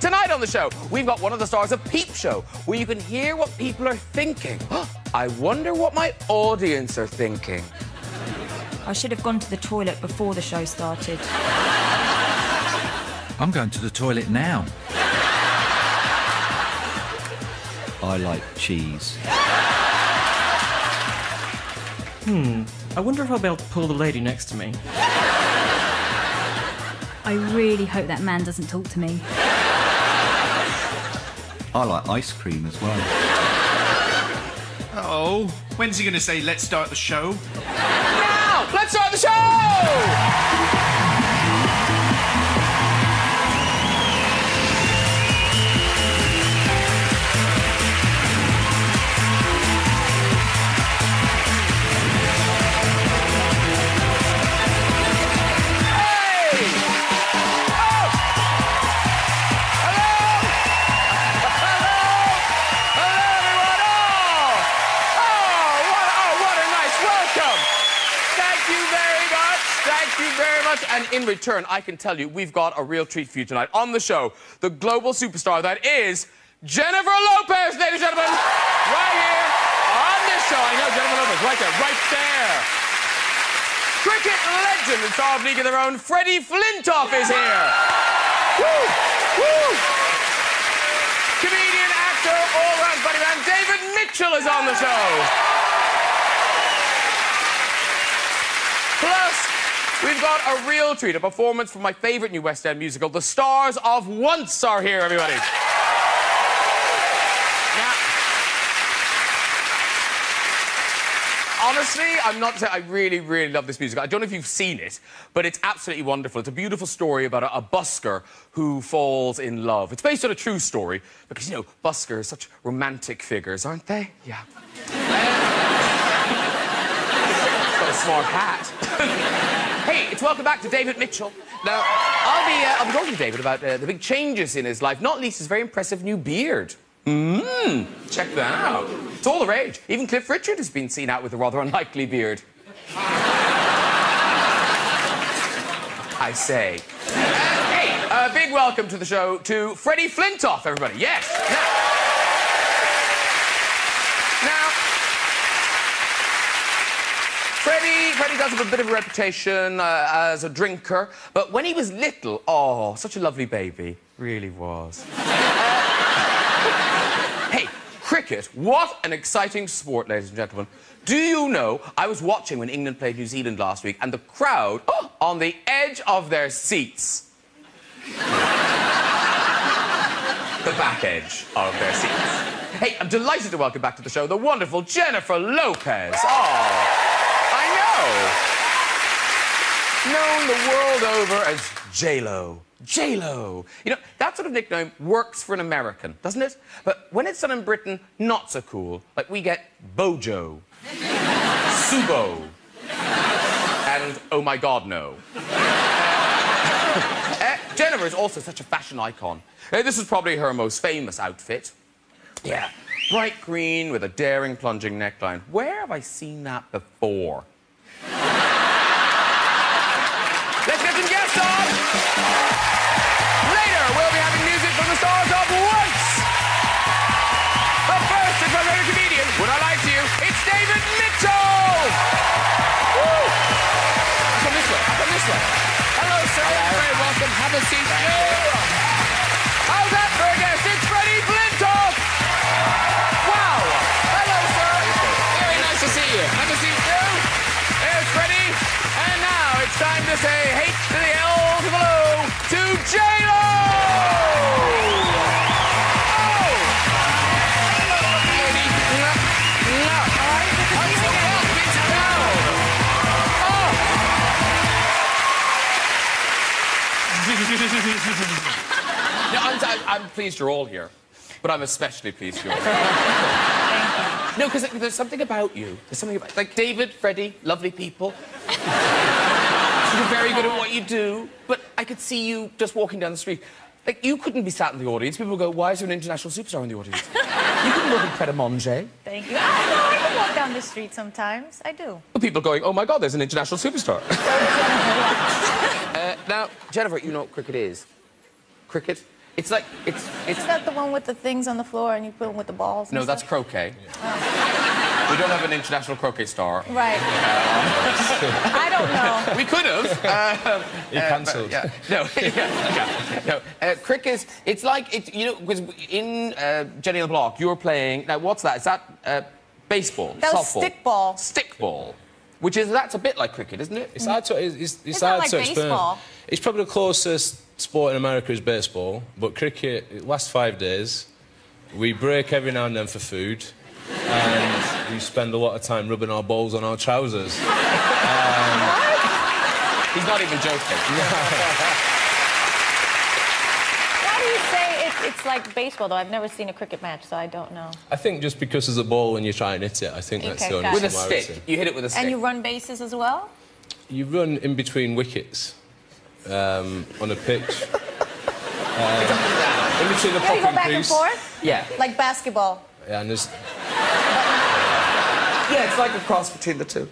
Tonight on the show, we've got one of the stars of Peep Show, where you can hear what people are thinking. I wonder what my audience are thinking. I should have gone to the toilet before the show started. I'm going to the toilet now. I like cheese. Hmm. I wonder if I'll be able to pull the lady next to me. I really hope that man doesn't talk to me. I like ice cream as well. Oh, when's he going to say, let's start the show? Now, let's start the show! In return, I can tell you, we've got a real treat for you tonight on the show. The global superstar that is Jennifer Lopez, ladies and gentlemen. Right here on this show. I know Jennifer Lopez, right there, right there. Cricket legend and star of League of Their Own, Freddie Flintoff is here. Woo! Woo! Comedian, actor, all-round funny man, David Mitchell is on the show. We've got a real treat, a performance from my favourite new West End musical, The Stars of Once are here, everybody. Honestly, I'm not saying I really, really love this musical. I don't know if you've seen it, but it's absolutely wonderful. It's a beautiful story about a, a busker who falls in love. It's based on a true story because, you know, buskers are such romantic figures, aren't they? Yeah. got a smart hat. hey, it's welcome back to David Mitchell. Now, I'll be, uh, I'll be talking to David about uh, the big changes in his life, not least his very impressive new beard. Mmm, check that out. It's all the rage. Even Cliff Richard has been seen out with a rather unlikely beard. I say. hey, a big welcome to the show to Freddie Flintoff, everybody. Yes. Now, now, Have a bit of a reputation uh, as a drinker, but when he was little, oh, such a lovely baby, really was. hey, cricket, what an exciting sport, ladies and gentlemen. Do you know, I was watching when England played New Zealand last week, and the crowd, oh, on the edge of their seats. the back edge of their seats. Hey, I'm delighted to welcome back to the show the wonderful Jennifer Lopez. Oh. Known the world over as J-Lo. J-Lo. You know, that sort of nickname works for an American, doesn't it? But when it's done in Britain, not so cool. Like we get Bojo, Subo, and Oh My God, No. Uh, Jennifer is also such a fashion icon. Uh, this is probably her most famous outfit. Yeah, bright green with a daring plunging neckline. Where have I seen that before? Let's get some guests on! Later, we'll be having music from the stars of Once! But first, it's my favorite comedian, would I lie to you? It's David Mitchell! Woo! I come this way, I come this way. Hello, sir. You're very welcome. Have a seat. How's that for a guest? It's Freddie Flintoff! Wow! Hello, sir. Very nice to see you. Have a seat, too. There's Freddie. And now it's time to say H Oh. No, I'm, I'm, I'm pleased you're all here, but I'm especially pleased you're here. No, because there's something about you. There's something about like David, Freddie, lovely people. You're very good at what you do, but I could see you just walking down the street. Like you couldn't be sat in the audience. People would go, "Why is there an international superstar in the audience?" you couldn't look at Pret a Manger. Thank you. I know, I can walk down the street sometimes. I do. Well, people going, "Oh my God, there's an international superstar." uh, now, Jennifer, you know what cricket is. Cricket It's like it's it's. Is that the one with the things on the floor and you put them with the balls? No, that's croquet. We don't have an international croquet star. Right. I don't know. We could have. Uh, He cancelled. yeah. No. yeah, yeah, no. Uh, cricket. It's like it. You know, because in uh, Jenny on the Block, you were playing. Now, what's that? Is that uh, baseball? That was softball? stickball. Stickball. Which is that's a bit like cricket, isn't it? It's hard to, it's, it's, it's It's not hard like to explain. baseball. It's probably the closest sport in America is baseball, but cricket, it lasts five days. We break every now and then for food, and we spend a lot of time rubbing our balls on our trousers. He's not even joking. Why do you say it's, it's like baseball, though? I've never seen a cricket match, so I don't know. I think just because there's a ball when you try and hit it, I think that's Okay, the only got. With a stick. You hit it with a stick. And you run bases as well? You run in between wickets um, on a pitch. Um, in between the Yeah, you go popping back and forth? Yeah. Like basketball. Yeah, and there's, Yeah, it's like a cross between the two.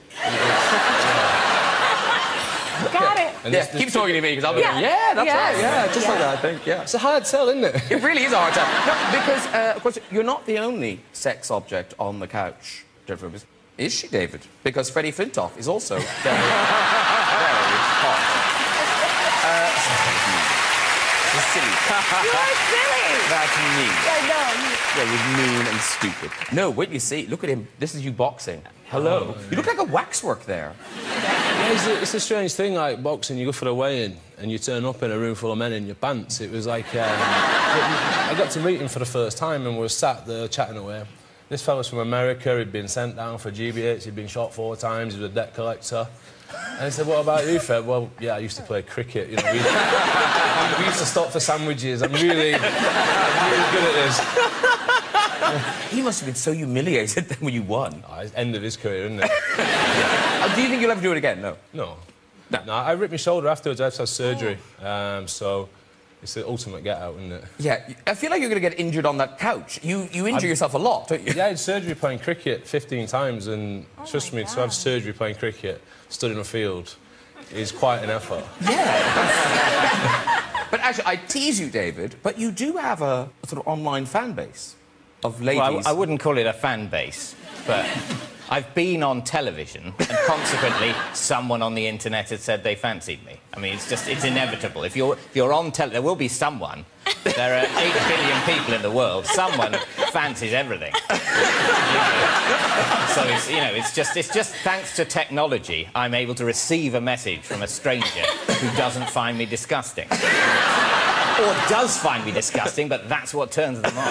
Got it. and Yeah, there's- keep talking to me because I'll be Yeah. like, yeah, that's Yes. right. Yeah, just like that, I think. Yeah. It's a hard sell, isn't it? It really is a hard sell. No, because, uh, of course, you're not the only sex object on the couch, Jennifer. Lopez. Is she, David? Because Freddie Flintoff is also very, very hot. Uh, silly. You are silly. That's mean. I know. Yeah, you're mean and stupid. No, wait, you see. Look at him. This is you boxing. Hello. You look like a waxwork there. Yeah, it's, a, it's a strange thing, like boxing. You go for a weigh-in and you turn up in a room full of men in your pants. It was like um, I got to meet him for the first time and we were sat there chatting away. This fella's from America. He'd been sent down for GBH. He'd been shot four times. He was a debt collector. And he said, "What about you, Fred?" Well, yeah, I used to play cricket. You know, we, we used to stop for sandwiches. I'm really, I'm really good at this. He must have been so humiliated then when you won. Oh, it's end of his career, isn't it? Uh, do you think you'll ever do it again? No. No. No. No, I ripped my shoulder afterwards. I had to have surgery. Um, so it's the ultimate get out, isn't it? Yeah, I feel like you're going to get injured on that couch. You you injure yourself a lot, don't you? Yeah, I had surgery playing cricket 15 times, and Oh trust me, to have surgery playing cricket, stood in a field, is quite an effort. Yeah. but actually, I tease you, David, but you do have a, sort of online fan base of ladies. Well, I, I wouldn't call it a fan base, but I've been on television, and consequently, someone on the internet has said they fancied me. I mean, it's just, it's inevitable. If you're, if you're on tele, there will be someone. There are 8 billion people in the world. Someone fancies everything. so it's, you know, it's just, it's just thanks to technology, I'm able to receive a message from a stranger who doesn't find me disgusting. Or does find me disgusting, but that's what turns them on.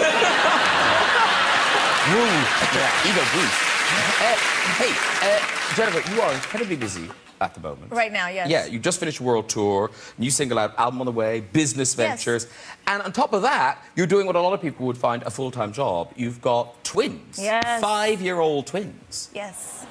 Woo! Yeah, ego boost. Uh, hey, uh, Jennifer, you are incredibly busy at the moment. Right now, yes. Yeah, you just finished world tour, new single out, album on the way, business Yes. ventures, and on top of that, you're doing what a lot of people would find a full-time job. You've got twins. Yes. Five-year-old twins. Yes.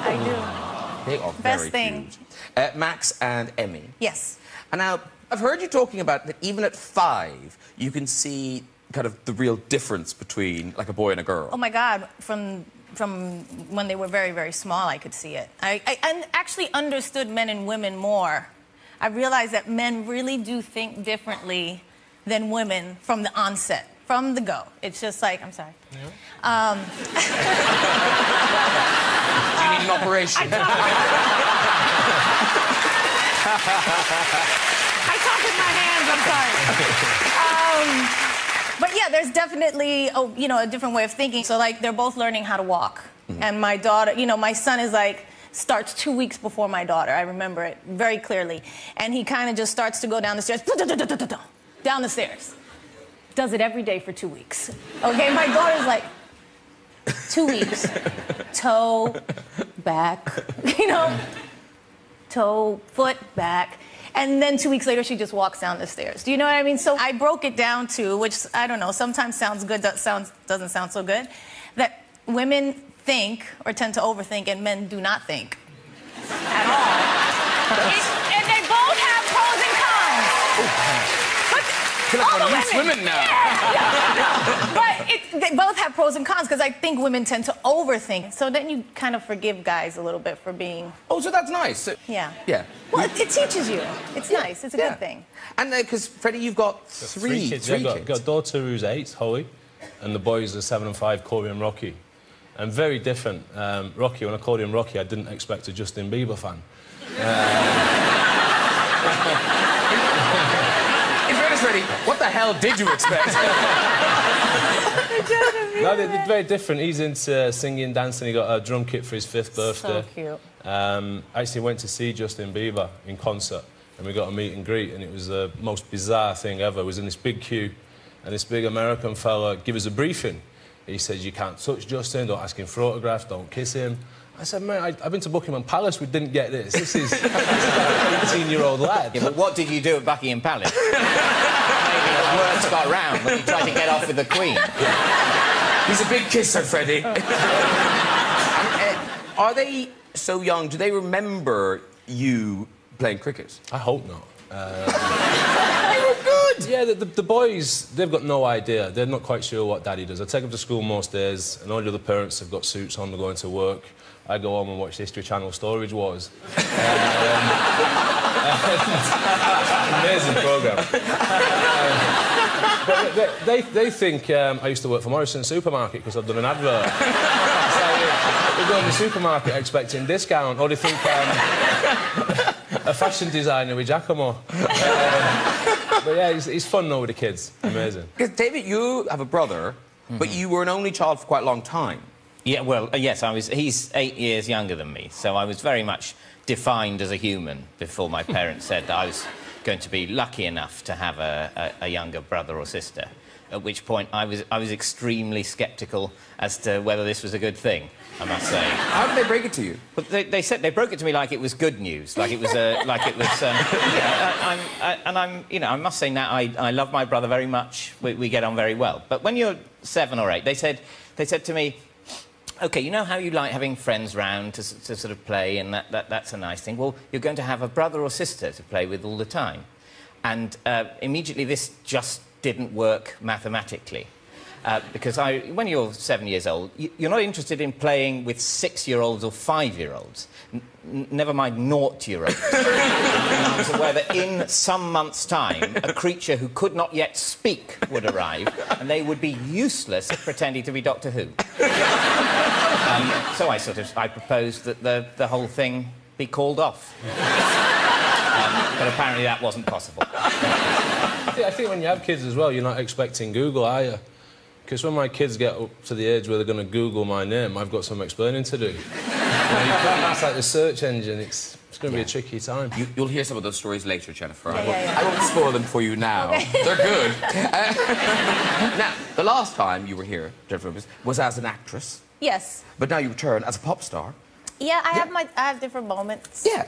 I do. They are Best very thing. cute. Uh, Max and Emmy. Yes. And now, I've heard you talking about that even at five, you can see kind of the real difference between like a boy and a girl. Oh my God, from from when they were very very small, I could see it. I, I and actually understood men and women more. I realized that men really do think differently than women from the onset, from the go. It's just like I'm sorry. Um, Do you need an operation? I talk with my hands. I'm sorry. Um, but yeah, there's definitely a, you know a different way of thinking. So like they're both learning how to walk, mm-hmm. and my daughter, you know, my son is like starts two weeks before my daughter. I remember it very clearly, and he kind of just starts to go down the stairs, down the stairs. Does it every day for two weeks. Okay, my daughter's like two weeks, toe, back, you know toe, foot, back. And then two weeks later, she just walks down the stairs. Do you know what I mean? So I broke it down to, which I don't know, sometimes sounds good, that sounds, doesn't sound so good, that women think or tend to overthink and men do not think at all. It- and they both have pros and cons. But feel like All one the loose women. women now. but it, they both have pros and cons because I think women tend to overthink. So then you kind of forgive guys a little bit for being, Oh, so that's nice. So- yeah. Yeah. Well, it, it teaches you. It's nice. It's a Yeah. good thing. And because Freddie, you've got three, kids. three yeah, got, kids. got a daughter who's eight, Holly, and the boys are seven and five, Corey and Rocky. And very different. Um, Rocky, when I called him Rocky, I didn't expect a Justin Bieber fan. In fairness, Freddie, what the hell did you expect? No, they're, they're very different. He's into singing, dancing. He got a drum kit for his fifth birthday. So cute. Um, I actually went to see Justin Bieber in concert, and we got a meet and greet, and it was the most bizarre thing ever. It was in this big queue, and this big American fella gave us a briefing. He said, "You can't touch Justin. Don't ask him for autographs. Don't kiss him." I said, "Man, I, I've been to Buckingham Palace. We didn't get this. This is, this is like an 18-year-old lad." Yeah, but what did you do at Buckingham Palace? Maybe the words got round when you tried to get off with the Queen. He's a big kisser, Freddie. And, uh, are they so young? Do they remember you playing cricket? I hope not. They were good. Yeah, the, the, the boys, they've got no idea. They're not quite sure what daddy does. I take them to school most days, and all the other parents have got suits on, they're going to work. I go home and watch History Channel Storage Wars. Um, amazing programme. but they, they, they think um, I used to work for Morrison Supermarket because I've done an advert. They go in the supermarket expecting discount, or they think um, a fashion designer with Jacamo. Um, but yeah, it's, it's fun though with the kids. Amazing. Because David, you have a brother, but you were an only child for quite a long time. Yeah, well, uh, yes, I was. He's eight years younger than me, so I was very much defined as a human before my parents said that I was going to be lucky enough to have a, a, a younger brother or sister. At which point, I was I was extremely sceptical as to whether this was a good thing. I must say. How did they break it to you? But they, they said they broke it to me like it was good news, like it was a, like it was. Um, yeah, I, I'm, I, and I'm, you know, I must say now I, I love my brother very much. We, we get on very well. But when you're seven or eight, they said, they said to me, "Okay, you know how you like having friends round to, to sort of play, and that, that that's a nice thing. Well, you're going to have a brother or sister to play with all the time." And uh, immediately this just didn't work mathematically. Uh, because I, when you're seven years old, you, you're not interested in playing with six-year-olds or five-year-olds. N- n- never mind naught-year-olds. I was aware that in some months' time, a creature who could not yet speak would arrive, and they would be useless at pretending to be Doctor Who. Um, so I sort of I proposed that the, the whole thing be called off. Um, but apparently that wasn't possible. I think, I think when you have kids as well, you're not expecting Google, are you? Because when my kids get up to the age where they're going to Google my name, I've got some explaining to do. You know, you put- it's like the search engine. It's, it's going to be a tricky time. You, you'll hear some of those stories later, Jennifer. I, Yeah, won't, yeah, yeah. I won't spoil them for you now. They're good. Uh, now, the last time you were here, Jennifer, was, was as an actress, Yes. but now you return as a pop star. Yeah, I have my I have different moments. Yeah.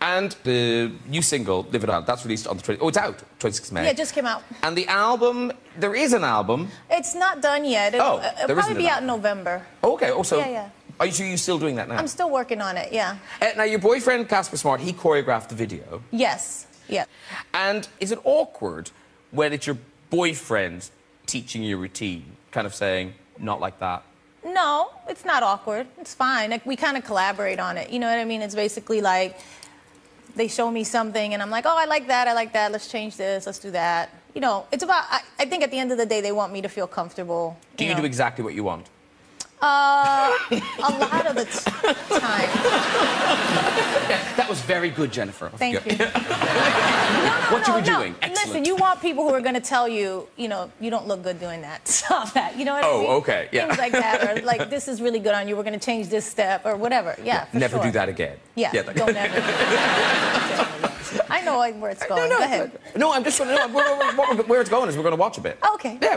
And the new single, Live It Up, that's released on the 20... Oh, it's out, 26th May. Yeah, it just came out. And the album, there is an album. It's not done yet. It'll, Oh, it'll probably isn't be an out in November. Okay, also... Yeah, yeah. Are you sure you're still doing that now? I'm still working on it. Yeah. Uh, now, your boyfriend, Casper Smart, he choreographed the video. Yes. Yeah. And is it awkward when it's your boyfriend teaching you a routine, kind of saying, not like that? No, it's not awkward. It's fine. Like we kind of collaborate on it. You know what I mean? It's basically like they show me something and I'm like, oh, I like that. I like that. Let's change this. Let's do that. You know, it's about. I, I think at the end of the day, they want me to feel comfortable. Do you know. do exactly what you want? Uh, a lot of the t- time. That was very good, Jennifer. Thank you. What you No, were no. doing, excellent. Listen, you want people who are going to tell you, you know, you don't look good doing that. Stop that. You know what I Oh, okay, yeah. Things like that, or like this is really good on you. We're going to change this step, or whatever. Yeah. Never sure. do that again. Yeah. that- don't ever. I know where it's going. No, no, Go ahead. no, I'm just going to know where, where, where, where it's going is we're going to watch a bit. Okay. Yeah.